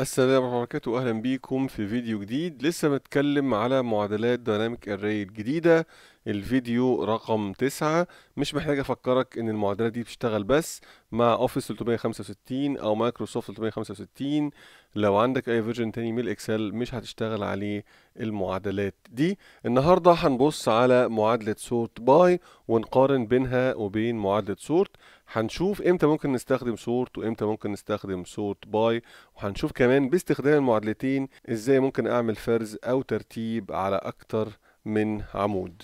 السلام عليكم ورحمة وبركاته. أهلا بيكم في فيديو جديد. لسه بنتكلم على معادلات dynamic array الجديدة. الفيديو رقم تسعة. مش محتاج أفكرك إن المعادلات دي بتشتغل بس مع Office 365 أو مايكروسوفت 365 لو عندك أي version تاني من ال Excel مش هتشتغل عليه المعادلات دي. النهاردة هنبص على معادلة Sort By ونقارن بينها وبين معادلة Sort هنشوف إمتى ممكن نستخدم Sort وإمتى ممكن نستخدم Sort By. وهنشوف كمان باستخدام المعادلتين إزاي ممكن أعمل فرز أو ترتيب على أكتر من عمود.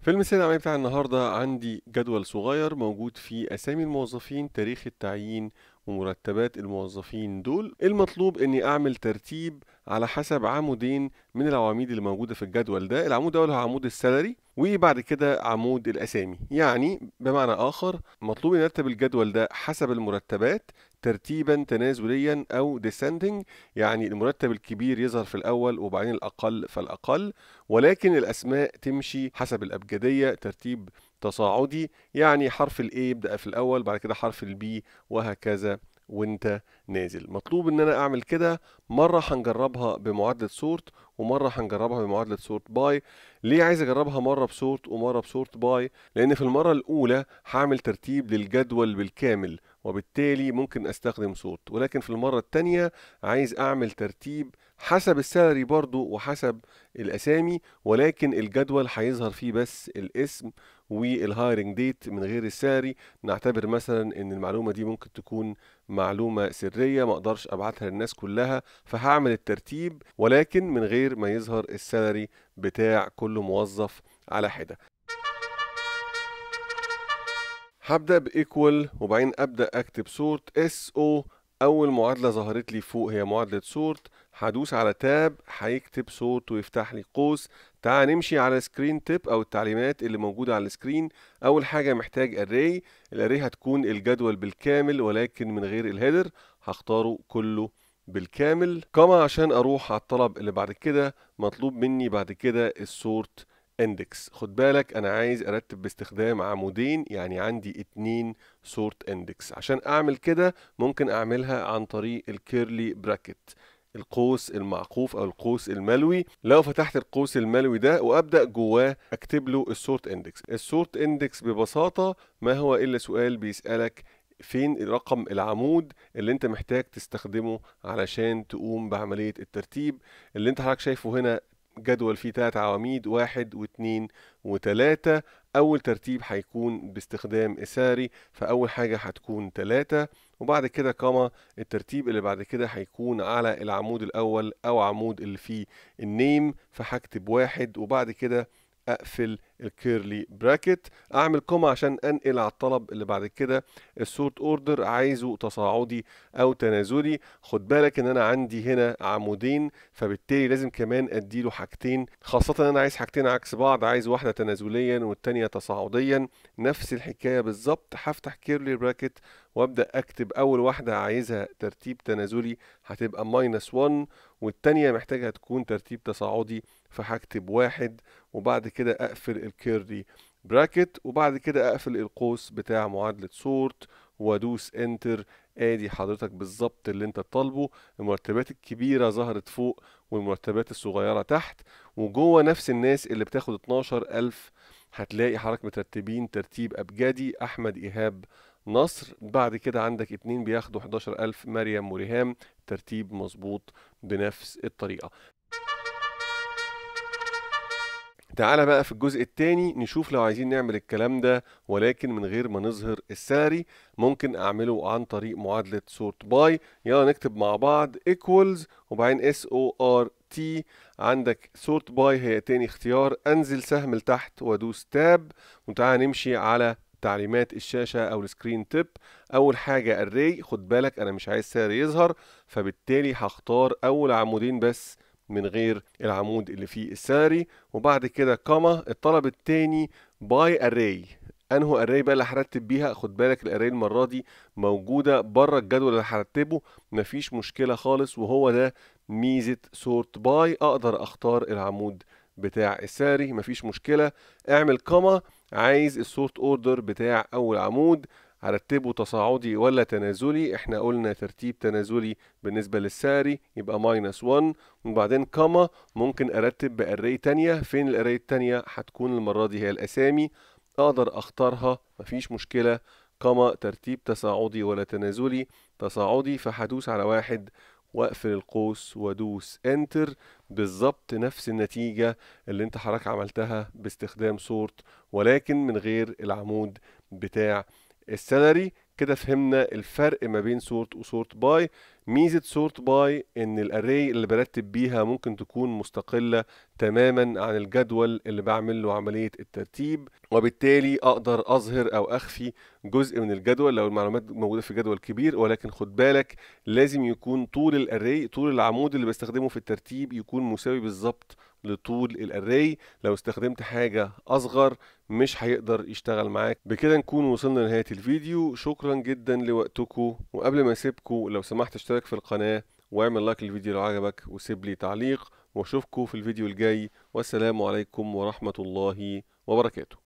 في المثال العملي بتاع النهارده عندي جدول صغير موجود فيه أسامي الموظفين تاريخ التعيين ومرتبات الموظفين. دول المطلوب إني أعمل ترتيب على حسب عمودين من العواميد اللي موجودة في الجدول ده. العمود الأول هو عمود ال salary وبعد كده عمود الأسامي. يعني بمعنى آخر مطلوب نرتب الجدول ده حسب المرتبات ترتيبا تنازليا أو descending يعني المرتب الكبير يظهر في الأول وبعدين الأقل فالأقل ولكن الأسماء تمشي حسب الأبجدية ترتيب تصاعدي يعني حرف ال A يبدأ في الأول بعد كده حرف ال B وهكذا وانت نازل. مطلوب إن أنا أعمل كده مرة هنجربها بمعادلة Sort ومرة هنجربها بمعادلة Sort By. ليه عايز أجربها مرة ب Sort ومرة ب Sort By؟ لأن في المرة الأولى هعمل ترتيب للجدول بالكامل. وبالتالي ممكن أستخدم Sort ولكن في المرة التانية عايز أعمل ترتيب حسب ال salary برضو وحسب الأسامي ولكن الجدول هيظهر فيه بس الاسم وال hiring date من غير ال salary نعتبر مثلا إن المعلومة دي ممكن تكون معلومة سرية ما أقدرش أبعتها للناس كلها فهعمل الترتيب ولكن من غير ما يظهر ال salary بتاع كل موظف على حدة. هبدأ ب equal وبعدين أبدأ أكتب S O أول معادلة ظهرت لي فوق هي معادلة Sort هدوس على Tab هيكتب Sort ويفتح لي قوس. تعال نمشي على screen tip أو التعليمات اللي موجودة على ال screen أول حاجة محتاج array ال array هتكون الجدول بالكامل ولكن من غير ال header هختاره كله بالكامل. comma عشان أروح على الطلب اللي بعد كده مطلوب مني بعد كده ال sort index. خد بالك أنا عايز أرتب باستخدام عمودين يعني عندي اتنين sort index. عشان أعمل كده ممكن أعملها عن طريق ال curly bracket القوس المعقوف أو القوس الملوي. لو فتحت القوس الملوي ده وأبدأ جواه أكتب له ال sort index. ال sort index ببساطة ما هو إلا سؤال بيسألك فين رقم العمود اللي أنت محتاج تستخدمه علشان تقوم بعملية الترتيب. اللي أنت حضرتك شايفه هنا جدول فيه تلات عواميد واحد واثنين وتلاتة. أول ترتيب هيكون باستخدام ال salary فأول حاجة هتكون تلاتة. وبعد كده comma الترتيب اللي بعد كده هيكون على العمود الأول أو عمود اللي فيه ال name فهكتب واحد. وبعد كده أقفل ال curly bracket أعمل comma عشان أنقل على الطلب اللي بعد كده. ال sort order عايزه تصاعدي أو تنازلي. خد بالك إن أنا عندي هنا عمودين فبالتالي لازم كمان أديله حاجتين. خاصة إن أنا عايز حاجتين عكس بعض عايز واحدة تنازليا والتانية تصاعديا. نفس الحكاية بالظبط. هفتح curly bracket وأبدأ أكتب أول واحدة عايزها ترتيب تنازلي. هتبقى minus 1 والتانية محتاجة تكون ترتيب تصاعدي. فهكتب واحد وبعد كده أقفل ال curly bracket وبعد كده أقفل القوس بتاع معادلة SORT وأدوس enter آدي حضرتك بالظبط اللي أنت طالبه المرتبات الكبيرة ظهرت فوق والمرتبات الصغيرة تحت وجوه نفس الناس اللي بتاخد 12 ألف هتلاقي حضرتك مترتبين ترتيب أبجدي أحمد إيهاب نصر. بعد كده عندك اتنين بياخدوا 11 ألف مريم وريهام ترتيب مظبوط بنفس الطريقة. تعالى بقى في الجزء الثاني نشوف لو عايزين نعمل الكلام ده ولكن من غير ما نظهر ال salary ممكن أعمله عن طريق معادلة SORTBY. يلا نكتب مع بعض equals وبعدين S O R T عندك SORTBY هي تاني اختيار. أنزل سهم لتحت وأدوس tab وتعالى نمشي على تعليمات الشاشة أو ال screen tip أول حاجة ال array خد بالك أنا مش عايز salary يظهر فبالتالي هختار أول عمودين بس من غير العمود اللي فيه ال salary. وبعد كده comma الطلب التاني by array. أنهو array بقى اللي هرتب بيها؟ خد بالك ال array المرة دي موجودة بره الجدول اللي هرتبه. مفيش مشكلة خالص وهو ده ميزة SORTBY. أقدر أختار العمود بتاع ال salary مفيش مشكلة. اعمل comma عايز ال sort order بتاع أول عمود. ارتبه تصاعدي ولا تنازلي. إحنا قلنا ترتيب تنازلي بالنسبة لل salary يبقى minus 1 وبعدين comma ممكن أرتب ب array تانية. فين ال array التانية؟ هتكون المرة دي هي الأسامي. أقدر أختارها مفيش مشكلة. comma ترتيب تصاعدي ولا تنازلي. تصاعدي فهدوس على واحد. واقفل القوس وادوس enter بالظبط نفس النتيجة اللي انت حضرتك عملتها باستخدام SORT ولكن من غير العمود بتاع ال salary. كده فهمنا الفرق ما بين SORT و SORTBY. ميزة SORTBY إن ال array اللي برتب بيها ممكن تكون مستقلة تماما عن الجدول اللي بعمل له عملية الترتيب وبالتالي أقدر أظهر أو أخفي جزء من الجدول لو المعلومات موجودة في جدول كبير. ولكن خد بالك لازم يكون طول ال array طول العمود اللي بستخدمه في الترتيب يكون مساوي بالظبط لطول ال array لو استخدمت حاجة أصغر مش هيقدر يشتغل معاك. بكده نكون وصلنا لنهاية الفيديو. شكرا جدا لوقتكم. وقبل ما أسيبكم لو سمحت اشترك في القناة واعمل like للفيديو لو عجبك وسيب لي تعليق. وأشوفكم في الفيديو الجاي. والسلام عليكم ورحمة الله وبركاته.